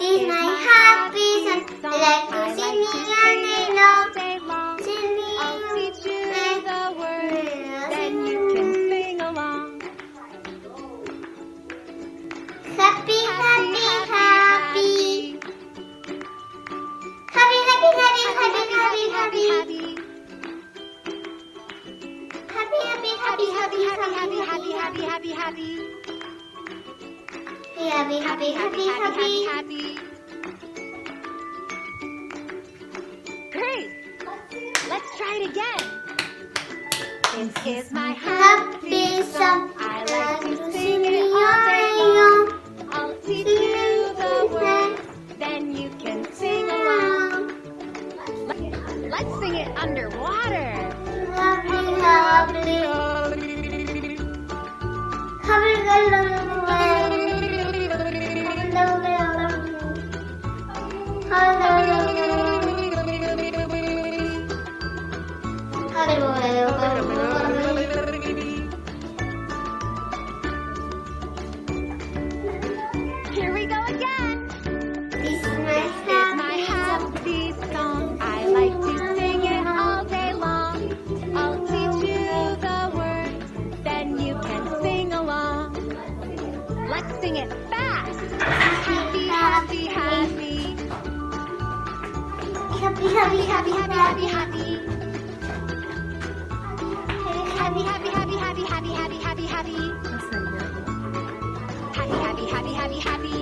In my house. happy, happy, happy. Be happy, happy, happy, happy, happy. Great. Let's try it again. This is my happy song. Let's sing it fast. Happy, happy, happy. Happy, happy, happy, happy, happy, happy. Happy, happy, happy, happy, happy, happy, happy, happy. Happy, happy, happy, happy, happy.